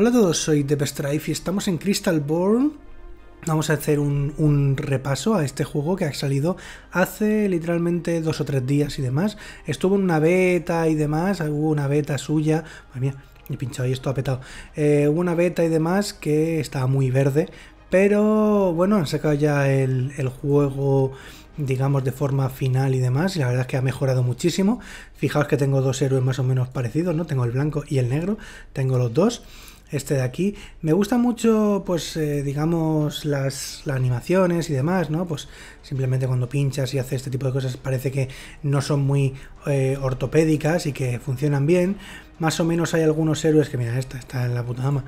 Hola a todos, soy Depestrife y estamos en Crystal Born. Vamos a hacer un, repaso a este juego que ha salido hace literalmente dos o tres días y demás. Estuvo en una beta y demás, hubo una beta suya. Madre mía, he pinchado y esto ha petado. Eh, hubo una beta y demás que estaba muy verde, pero bueno, han sacado ya el, el juego digamos de forma final y demás y la verdad es que ha mejorado muchísimo fijaos que tengo dos héroes más o menos parecidos no tengo el blanco y el negro tengo los dos este de aquí. Me gusta mucho, pues, eh, digamos, las, animaciones y demás, ¿no? Pues simplemente cuando pinchas y haces este tipo de cosas parece que no son muy eh, ortopédicas y que funcionan bien. Más o menos hay algunos héroes que, mira, esta está en la puta ama,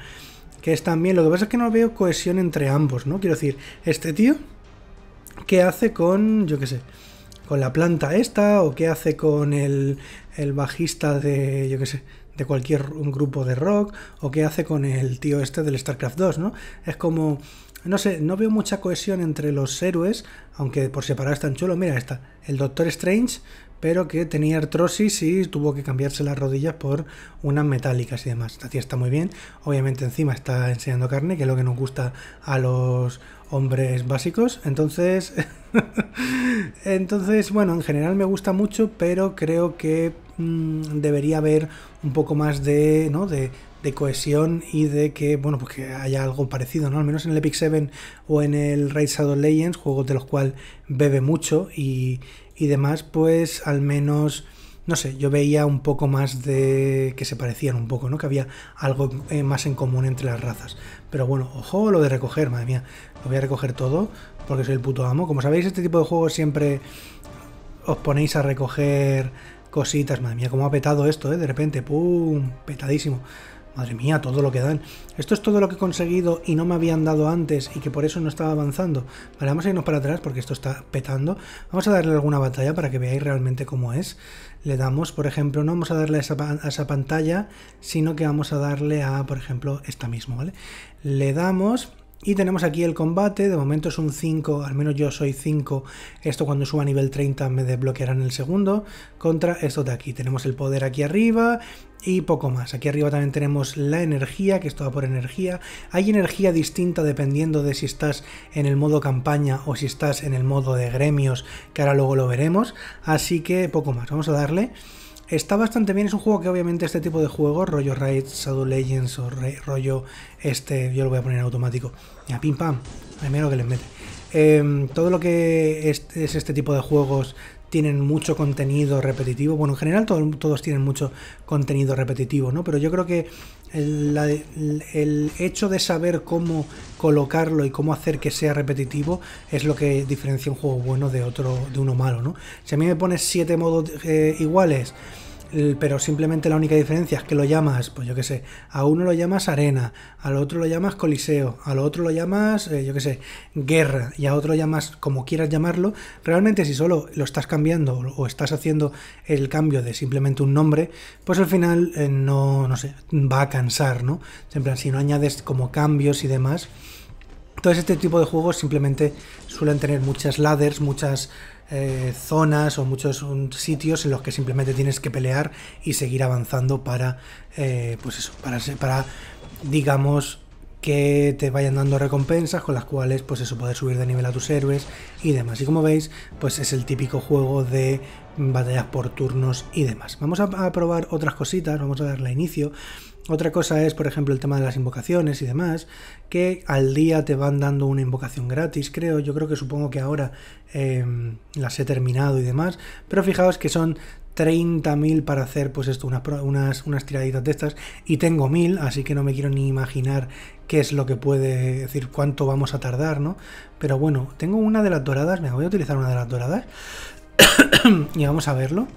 que están bien. Lo que pasa es que no veo cohesión entre ambos, ¿no? Quiero decir, este tío, ¿qué hace con, yo qué sé, con la planta esta? ¿O qué hace con el, el bajista de, yo qué sé, de cualquier grupo de rock o qué hace con el tío este del StarCraft 2, ¿no? Es como no sé, no veo mucha cohesión entre los héroes, aunque por separado están chulos. Mira, está el Doctor Strange, pero que tenía artrosis y tuvo que cambiarse las rodillas por unas metálicas y demás. Esta tía está muy bien. Obviamente encima está enseñando carne, que es lo que nos gusta a los hombres básicos. Entonces, entonces, bueno, en general me gusta mucho, pero creo que mm, debería haber un poco más de, ¿no? de, de cohesión y de que, bueno, pues que haya algo parecido, ¿no? Al menos en el Epic 7 o en el Raid Shadow Legends, juegos de los cuales bebe mucho y, y demás, pues al menos no sé, yo veía un poco más de que se parecían un poco, ¿no? Que había algo eh, más en común entre las razas. Pero bueno, ojo lo de recoger, madre mía. Lo voy a recoger todo porque soy el puto amo. Como sabéis, este tipo de juegos siempre os ponéis a recoger cositas. Madre mía, cómo ha petado esto, ¿eh? De repente, ¡pum! Petadísimo. Madre mía, todo lo que dan. Esto es todo lo que he conseguido y no me habían dado antes y que por eso no estaba avanzando. Vale, vamos a irnos para atrás porque esto está petando. Vamos a darle alguna batalla para que veáis realmente cómo es. Le damos, por ejemplo, no vamos a darle a esa, a esa pantalla, sino que vamos a darle a, por ejemplo, esta misma, ¿vale? Le damos y tenemos aquí el combate, de momento es un 5, al menos yo soy 5, esto cuando suba a nivel 30 me desbloquearán el segundo, contra esto de aquí. Tenemos el poder aquí arriba y poco más. Aquí arriba también tenemos la energía, que esto va por energía. Hay energía distinta dependiendo de si estás en el modo campaña o si estás en el modo de gremios, que ahora luego lo veremos. Así que poco más, vamos a darle. Está bastante bien, es un juego que obviamente este tipo de juegos, rollo Raid, Shadow Legends o rollo este, yo lo voy a poner en automático. Ya, pim pam, primero que les mete. Em, todo lo que es, este tipo de juegos tienen mucho contenido repetitivo. Bueno, en general todos tienen mucho contenido repetitivo, ¿no? Pero yo creo que el, hecho de saber cómo colocarlo y cómo hacer que sea repetitivo es lo que diferencia un juego bueno de otro, de uno malo, ¿no? Si a mí me pones siete modos eh, iguales pero simplemente la única diferencia es que lo llamas, pues yo qué sé, a uno lo llamas arena, al otro lo llamas coliseo, al otro lo llamas, eh, yo qué sé, guerra, y a otro lo llamas como quieras llamarlo, realmente si solo lo estás cambiando o estás haciendo el cambio de simplemente un nombre, pues al final eh, no, no sé, va a cansar, ¿no? Siempre si no añades como cambios y demás, todo este tipo de juegos simplemente suelen tener muchas ladders, muchas eh, zonas o muchos sitios en los que simplemente tienes que pelear y seguir avanzando para, eh, pues eso, para, digamos, que te vayan dando recompensas con las cuales, pues eso, poder subir de nivel a tus héroes y demás. Y como veis, pues es el típico juego de batallas por turnos y demás. Vamos a, a probar otras cositas, vamos a darle inicio. Otra cosa es, por ejemplo, el tema de las invocaciones y demás, que al día te van dando una invocación gratis, creo. Yo creo que supongo que ahora em, las he terminado y demás. Pero fijaos que son 30.000 para hacer pues esto, unas, unas tiraditas de estas. Y tengo 1.000, así que no me quiero ni imaginar qué es lo que puede decir, cuánto vamos a tardar, ¿no? Pero bueno, tengo una de las doradas, me voy a utilizar una de las doradas. y vamos a verlo.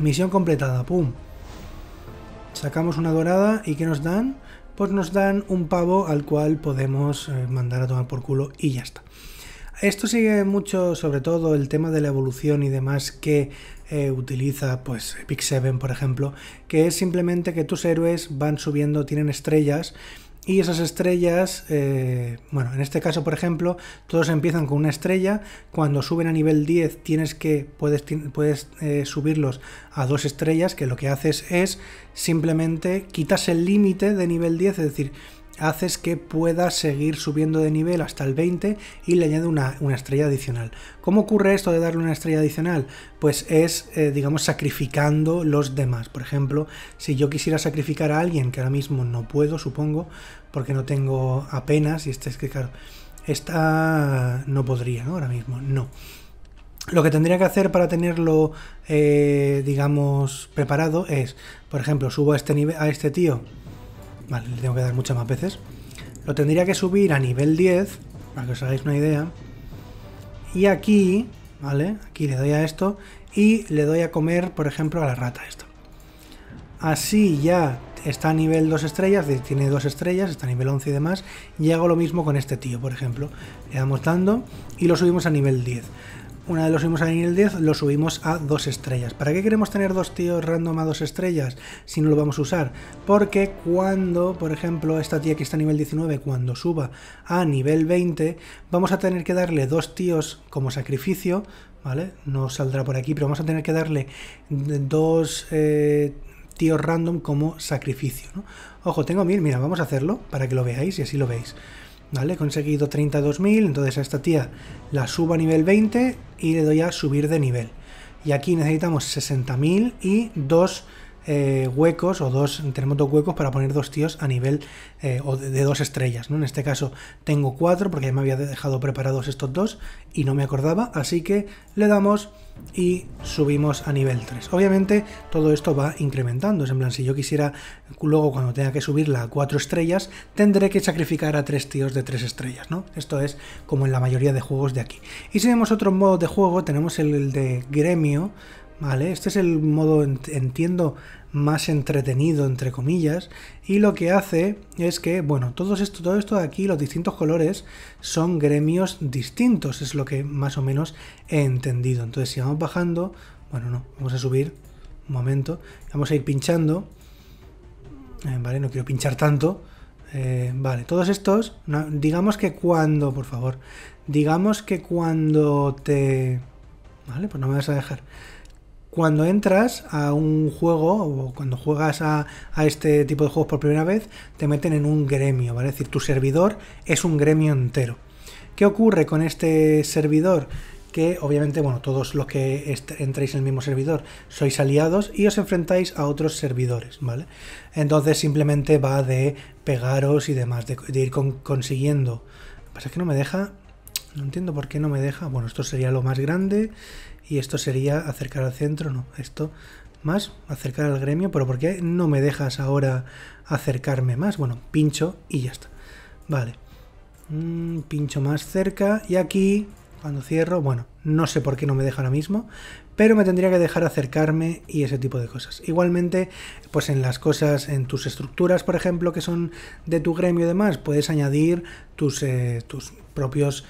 Misión completada, pum. Sacamos una dorada y ¿qué nos dan? Pues nos dan un pavo al cual podemos eh, mandar a tomar por culo y ya está. Esto sigue mucho, sobre todo, el tema de la evolución y demás que eh, utiliza pues Epic 7, por ejemplo, que es simplemente que tus héroes van subiendo, tienen estrellas y esas estrellas, eh, bueno, en este caso, por ejemplo, todos empiezan con una estrella. Cuando suben a nivel 10, tienes que, puedes, puedes eh, subirlos a dos estrellas, que lo que haces es simplemente quitas el límite de nivel 10, es decir, haces que pueda seguir subiendo de nivel hasta el 20 y le añade una, estrella adicional. ¿Cómo ocurre esto de darle una estrella adicional? Pues es, eh, digamos, sacrificando los demás. Por ejemplo, si yo quisiera sacrificar a alguien, que ahora mismo no puedo, supongo, porque no tengo apenas, y este es que, claro, esta no podría, ¿no? Ahora mismo, no. Lo que tendría que hacer para tenerlo, eh, digamos, preparado es, por ejemplo, subo a este, nivel, a este tío Vale, le tengo que dar muchas más veces. Lo tendría que subir a nivel 10, para que os hagáis una idea. Y aquí, ¿vale? Aquí le doy a esto y le doy a comer, por ejemplo, a la rata esto. Así ya está a nivel 2 estrellas, tiene 2 estrellas, está a nivel 11 y demás. Y hago lo mismo con este tío, por ejemplo. Le damos dando y lo subimos a nivel 10 una vez lo subimos a nivel 10, lo subimos a 2 estrellas. ¿Para qué queremos tener dos tíos random a 2 estrellas si no lo vamos a usar? Porque cuando, por ejemplo, esta tía que está a nivel 19, cuando suba a nivel 20, vamos a tener que darle dos tíos como sacrificio, ¿vale? No saldrá por aquí, pero vamos a tener que darle dos eh, tíos random como sacrificio. Ojo, tengo mil, mira, vamos a hacerlo para que lo veáis y así lo veis. ¿Vale? He conseguido 32.000, entonces a esta tía la subo a nivel 20 y le doy a subir de nivel. Y aquí necesitamos 60.000 y dos eh, huecos o dos, tenemos dos huecos para poner dos tíos a nivel eh, o de, dos estrellas. ¿no? En este caso tengo cuatro porque ya me había dejado preparados estos dos y no me acordaba, así que le damos y subimos a nivel 3. Obviamente todo esto va incrementando, en plan si yo quisiera luego cuando tenga que subirla a 4 estrellas, tendré que sacrificar a tres tíos de 3 estrellas, ¿no? Esto es como en la mayoría de juegos de aquí. Y si vemos otro modo de juego, tenemos el de gremio, ¿vale? Este es el modo, entiendo, más entretenido, entre comillas, y lo que hace es que, bueno, todo esto, todo esto de aquí, los distintos colores, son gremios distintos, es lo que más o menos he entendido. Entonces, si vamos bajando, bueno, no, vamos a subir, un momento, vamos a ir pinchando, eh, vale, no quiero pinchar tanto, eh, vale, todos estos, digamos que cuando, por favor, digamos que cuando te... Vale, pues no me vas a dejar cuando entras a un juego o cuando juegas a, este tipo de juegos por primera vez, te meten en un gremio, ¿vale? Es decir, tu servidor es un gremio entero. ¿Qué ocurre con este servidor? Que obviamente, bueno, todos los que entréis en el mismo servidor sois aliados y os enfrentáis a otros servidores, ¿vale? Entonces simplemente va de pegaros y demás, de, ir consiguiendo. Lo que pasa es que no me deja, no entiendo por qué no me deja. Bueno, esto sería lo más grande y esto sería acercar al centro, no, esto más, acercar al gremio, pero ¿por qué no me dejas ahora acercarme más? Bueno, pincho y ya está. Vale. Mm, pincho más cerca y aquí, cuando cierro, bueno, no sé por qué no me deja ahora mismo, pero me tendría que dejar acercarme y ese tipo de cosas. Igualmente, pues en las cosas, en tus estructuras, por ejemplo, que son de tu gremio y demás, puedes añadir tus, eh, tus propios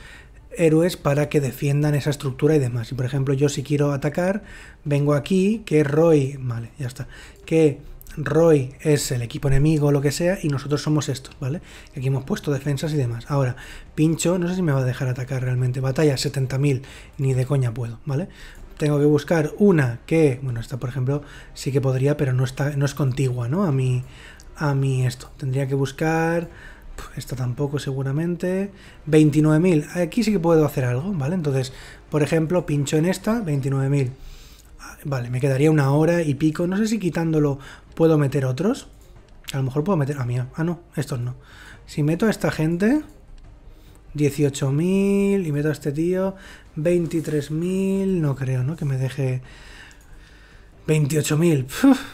héroes para que defiendan esa estructura y demás. Y por ejemplo, yo si quiero atacar, vengo aquí, que Roy, vale, ya está, que Roy es el equipo enemigo o lo que sea y nosotros somos estos, ¿vale? Aquí hemos puesto defensas y demás. Ahora, pincho, no sé si me va a dejar atacar realmente. Batalla 70.000, ni de coña puedo, ¿vale? Tengo que buscar una que, bueno, esta por ejemplo sí que podría, pero no está no es contigua, ¿no? A mi a mí esto. Tendría que buscar esta tampoco seguramente. 29.000. Aquí sí que puedo hacer algo, ¿vale? Entonces, por ejemplo, pincho en esta, 29.000. Vale, me quedaría una hora y pico. No sé si quitándolo puedo meter otros. A lo mejor puedo meter... Ah, mía. Ah, no, estos no. Si meto a esta gente... 18.000 y meto a este tío 23.000, no creo, ¿no? Que me deje 28.000.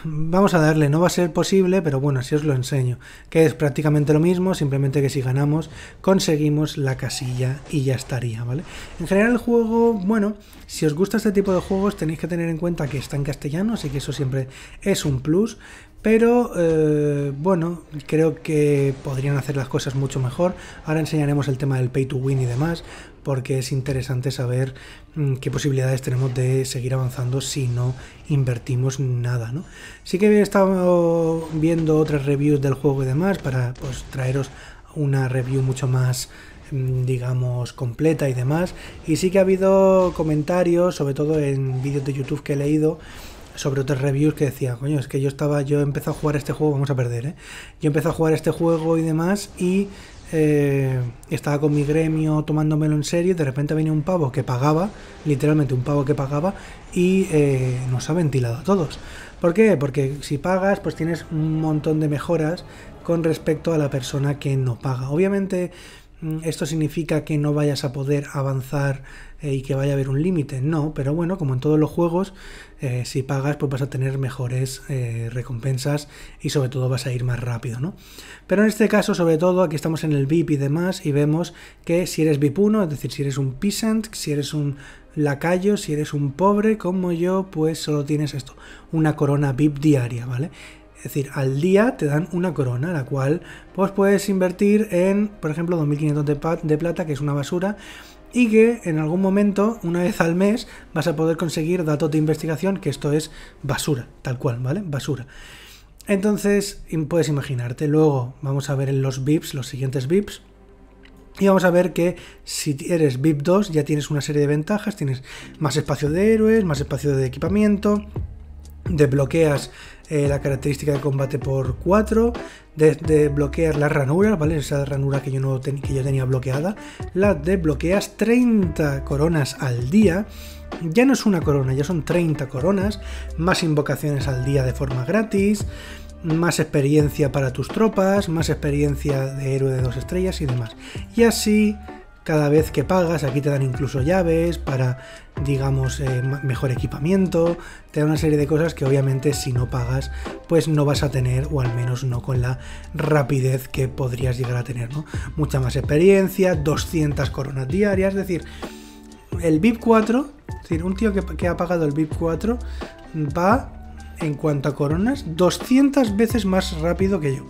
Vamos a darle, no va a ser posible, pero bueno, así os lo enseño. Que es prácticamente lo mismo, simplemente que si ganamos conseguimos la casilla y ya estaría, ¿vale? En general el juego, bueno, si os gusta este tipo de juegos tenéis que tener en cuenta que está en castellano, así que eso siempre es un plus. Pero eh, bueno, creo que podrían hacer las cosas mucho mejor. Ahora enseñaremos el tema del pay to win y demás, porque es interesante saber mm, qué posibilidades tenemos de seguir avanzando si no invertimos nada. ¿no? Sí que he estado viendo otras reviews del juego y demás para pues, traeros una review mucho más mm, digamos completa y demás y sí que ha habido comentarios sobre todo en vídeos de youtube que he leído sobre otras reviews que decía, coño, es que yo estaba, yo empecé a jugar este juego, vamos a perder, ¿eh? Yo empecé a jugar este juego y demás y eh, estaba con mi gremio tomándomelo en serio y de repente venía un pavo que pagaba, literalmente un pavo que pagaba y eh, nos ha ventilado a todos. ¿Por qué? Porque si pagas, pues tienes un montón de mejoras con respecto a la persona que no paga. Obviamente mm, esto significa que no vayas a poder avanzar eh, y que vaya a haber un límite. No, pero bueno, como en todos los juegos, eh, si pagas, pues vas a tener mejores eh, recompensas y sobre todo vas a ir más rápido, ¿no? Pero en este caso, sobre todo, aquí estamos en el VIP y demás, y vemos que si eres VIP 1, es decir, si eres un peasant, si eres un lacayo, si eres un pobre como yo, pues solo tienes esto, una corona VIP diaria, ¿vale? Es decir, al día te dan una corona, la cual pues puedes invertir en, por ejemplo, 2.500 de plata, que es una basura, y que en algún momento, una vez al mes, vas a poder conseguir datos de investigación, que esto es basura, tal cual, ¿vale? Basura. Entonces, puedes imaginarte, luego vamos a ver en los VIPs, los siguientes VIPs, y vamos a ver que si eres VIP 2 ya tienes una serie de ventajas, tienes más espacio de héroes, más espacio de equipamiento, desbloqueas eh, la característica de combate por 4, desbloqueas las ranuras, ¿vale? Esa ranura que yo, no que yo tenía bloqueada, la desbloqueas 30 coronas al día. Ya no es una corona, ya son 30 coronas, más invocaciones al día de forma gratis, más experiencia para tus tropas, más experiencia de héroe de dos estrellas y demás. Y así cada vez que pagas, aquí te dan incluso llaves para, digamos, eh, mejor equipamiento, te dan una serie de cosas que obviamente si no pagas, pues no vas a tener, o al menos no con la rapidez que podrías llegar a tener, ¿no? Mucha más experiencia, 200 coronas diarias, es decir, el VIP 4, es decir, un tío que, que ha pagado el VIP 4 va, en cuanto a coronas, 200 veces más rápido que yo.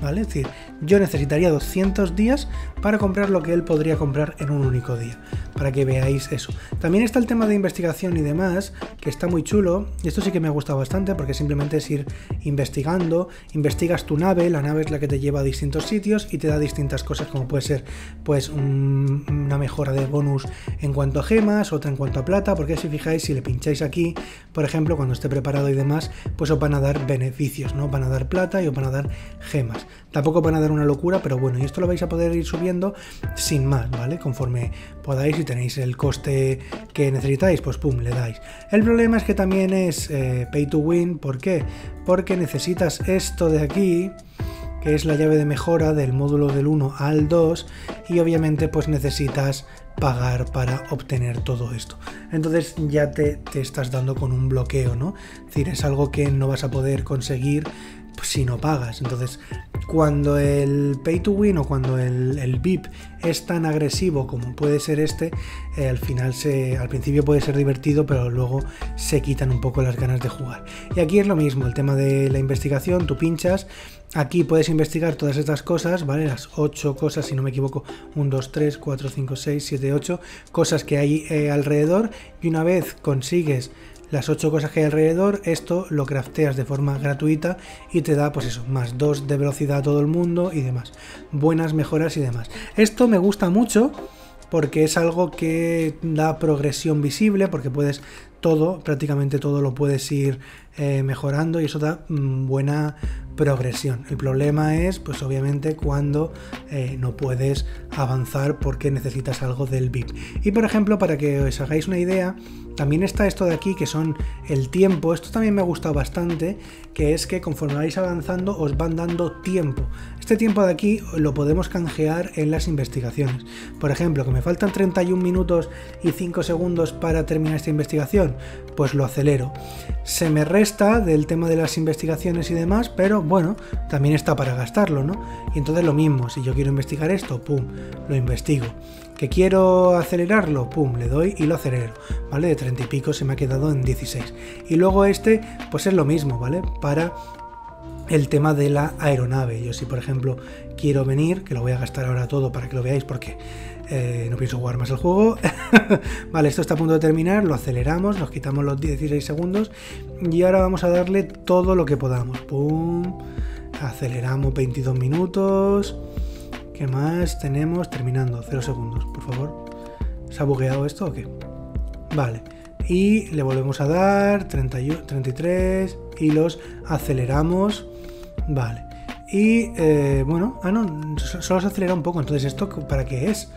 ¿Vale? Es decir, yo necesitaría 200 días para comprar lo que él podría comprar en un único día, para que veáis eso. También está el tema de investigación y demás, que está muy chulo, esto sí que me ha gustado bastante, porque simplemente es ir investigando, investigas tu nave, la nave es la que te lleva a distintos sitios y te da distintas cosas, como puede ser pues una mejora de bonus en cuanto a gemas, otra en cuanto a plata, porque si fijáis, si le pincháis aquí, por ejemplo, cuando esté preparado y demás, pues os van a dar beneficios, ¿no? Van a dar plata y os van a dar gemas. Tampoco van a dar una locura, pero bueno, y esto lo vais a poder ir subiendo sin más, ¿vale? Conforme podáis y tenéis el coste que necesitáis, pues pum, le dais. El problema es que también es eh, pay to win, ¿por qué? Porque necesitas esto de aquí que es la llave de mejora del módulo del 1 al 2 y obviamente pues necesitas pagar para obtener todo esto. Entonces ya te, te, estás dando con un bloqueo, ¿no? Es decir, es algo que no vas a poder conseguir si no pagas. Entonces, cuando el pay to win o cuando el, VIP es tan agresivo como puede ser este, eh, al final se, al principio puede ser divertido, pero luego se quitan un poco las ganas de jugar. Y aquí es lo mismo, el tema de la investigación, tú pinchas, aquí puedes investigar todas estas cosas, ¿vale? Las 8 cosas, si no me equivoco, 1, 2, 3, 4, 5, 6, 7, 8 cosas que hay eh, alrededor y una vez consigues las ocho cosas que hay alrededor, esto lo crafteas de forma gratuita y te da pues eso, más 2 de velocidad a todo el mundo y demás. Buenas mejoras y demás. Esto me gusta mucho porque es algo que da progresión visible, porque puedes todo, prácticamente todo lo puedes ir eh, mejorando y eso da mm, buena progresión. El problema es, pues obviamente, cuando eh, no puedes avanzar porque necesitas algo del VIP. Y por ejemplo, para que os hagáis una idea, también está esto de aquí que son el tiempo. Esto también me ha gustado bastante, que es que conforme vais avanzando os van dando tiempo. Este tiempo de aquí lo podemos canjear en las investigaciones. Por ejemplo, que me faltan 31 minutos y 5 segundos para terminar esta investigación, pues lo acelero. Se me resta del tema de las investigaciones y demás, pero bueno, también está para gastarlo, ¿no? Y entonces lo mismo, si yo quiero investigar esto, pum, lo investigo. Que quiero acelerarlo, pum, le doy y lo acelero, ¿vale? De 30 y pico se me ha quedado en 16. Y luego este, pues es lo mismo, ¿vale? Para el tema de la aeronave. Yo si por ejemplo quiero venir, que lo voy a gastar ahora todo para que lo veáis porque eh, no pienso jugar más el juego. vale, esto está a punto de terminar, lo aceleramos, nos quitamos los 16 segundos y ahora vamos a darle todo lo que podamos. Pum, aceleramos 22 minutos. ¿Qué más tenemos? Terminando, 0 segundos, por favor. ¿Se ha bugueado esto o qué? Vale. Y le volvemos a dar 33 y los aceleramos. Vale. Y eh, bueno, ah, no, solo se acelera un poco. Entonces, ¿esto para qué es?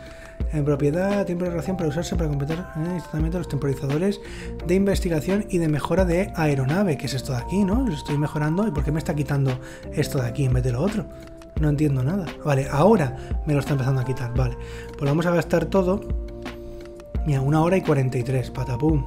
En propiedad, tiempo de relación para usarse para completar eh, los temporizadores de investigación y de mejora de aeronave, que es esto de aquí, ¿no? Lo estoy mejorando. ¿Y por qué me está quitando esto de aquí en vez de lo otro? No entiendo nada. Vale, ahora me lo está empezando a quitar. Vale, pues vamos a gastar todo. Mira, una hora y 43. Patapum.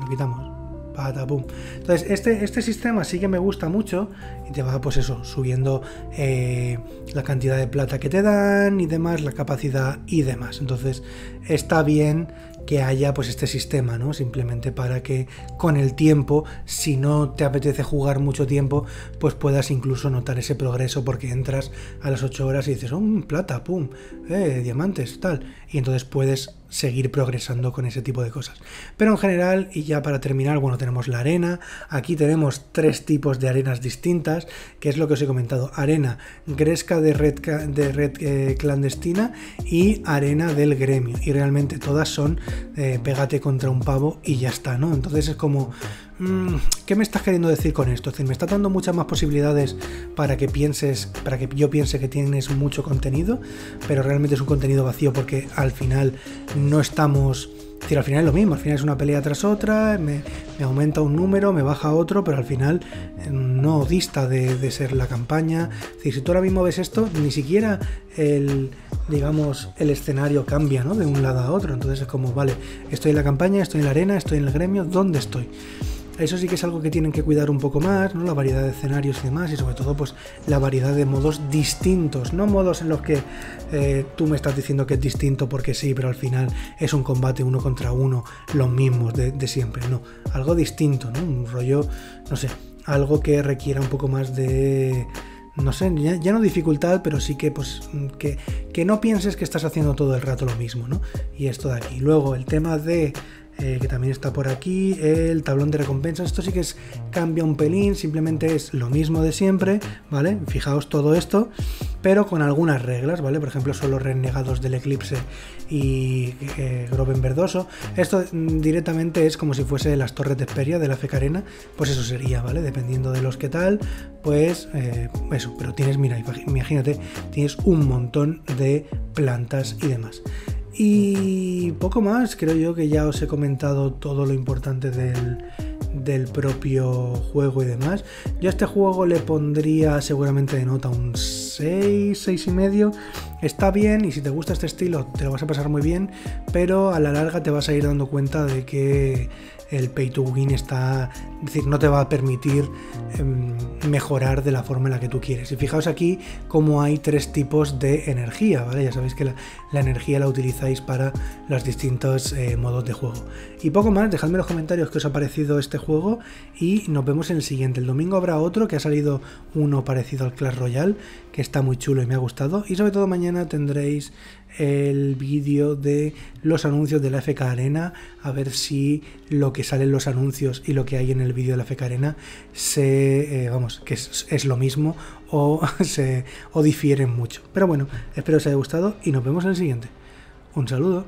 Lo quitamos. Entonces, este, este sistema sí que me gusta mucho y te va, pues eso, subiendo eh, la cantidad de plata que te dan y demás, la capacidad y demás. Entonces, está bien que haya pues este sistema, ¿no? Simplemente para que con el tiempo, si no te apetece jugar mucho tiempo, pues puedas incluso notar ese progreso porque entras a las 8 horas y dices, oh, plata, pum, eh, diamantes, tal. Y entonces puedes seguir progresando con ese tipo de cosas. Pero en general, y ya para terminar, bueno, tenemos la arena. Aquí tenemos tres tipos de arenas distintas, que es lo que os he comentado. Arena gresca de red, de red eh, clandestina y arena del gremio. Y realmente todas son eh, pégate contra un pavo y ya está, ¿no? Entonces es como... Mm, ¿Qué me estás queriendo decir con esto? Es decir, me está dando muchas más posibilidades para que pienses, para que yo piense que tienes mucho contenido, pero realmente es un contenido vacío porque al final no estamos decir, al final es lo mismo, al final es una pelea tras otra, me, aumenta un número, me baja otro, pero al final eh, no dista de, ser la campaña. Es decir, si tú ahora mismo ves esto, ni siquiera el, digamos, el escenario cambia, ¿no? De un lado a otro. Entonces es como, vale, estoy en la campaña, estoy en la arena, estoy en el gremio, ¿dónde estoy? Eso sí que es algo que tienen que cuidar un poco más, ¿no? La variedad de escenarios y demás, y sobre todo, pues, la variedad de modos distintos, no modos en los que eh, tú me estás diciendo que es distinto porque sí, pero al final es un combate uno contra uno, los mismos de, siempre, no, algo distinto, ¿no? Un rollo, no sé, algo que requiera un poco más de no sé, ya, no dificultad, pero sí que pues que, que, no pienses que estás haciendo todo el rato lo mismo, ¿no? Y esto de aquí. Luego el tema de eh, que también está por aquí, el tablón de recompensas. Esto sí que es, cambia un pelín, simplemente es lo mismo de siempre, ¿vale? Fijaos todo esto, pero con algunas reglas, ¿vale? Por ejemplo, son los renegados del eclipse y eh, Verdoso. Esto mm, directamente es como si fuese las torres de Esperia de la Fecarena, pues eso sería, ¿vale? Dependiendo de los que tal, pues eh, eso, pero tienes, mira, imagínate, tienes un montón de plantas y demás. Y poco más, creo yo que ya os he comentado todo lo importante del, del propio juego y demás. Yo a este juego le pondría seguramente de nota un 6, 6 y medio. Está bien y si te gusta este estilo te lo vas a pasar muy bien, pero a la larga te vas a ir dando cuenta de que el pay to win está, es decir, no te va a permitir em, mejorar de la forma en la que tú quieres. Y fijaos aquí cómo hay tres tipos de energía, ¿vale? Ya sabéis que la, energía la utilizáis para los distintos eh, modos de juego. Y poco más, dejadme en los comentarios qué os ha parecido este juego y nos vemos en el siguiente. El domingo habrá otro que ha salido uno parecido al Clash Royale, que está muy chulo y me ha gustado. Y sobre todo mañana tendréis el vídeo de los anuncios de la FK Arena, a ver si lo que sale en los anuncios y lo que hay en el vídeo de la FK Arena se, eh, vamos, que es, lo mismo o, se, o difieren mucho. Pero bueno, espero os haya gustado y nos vemos en el siguiente. Un saludo.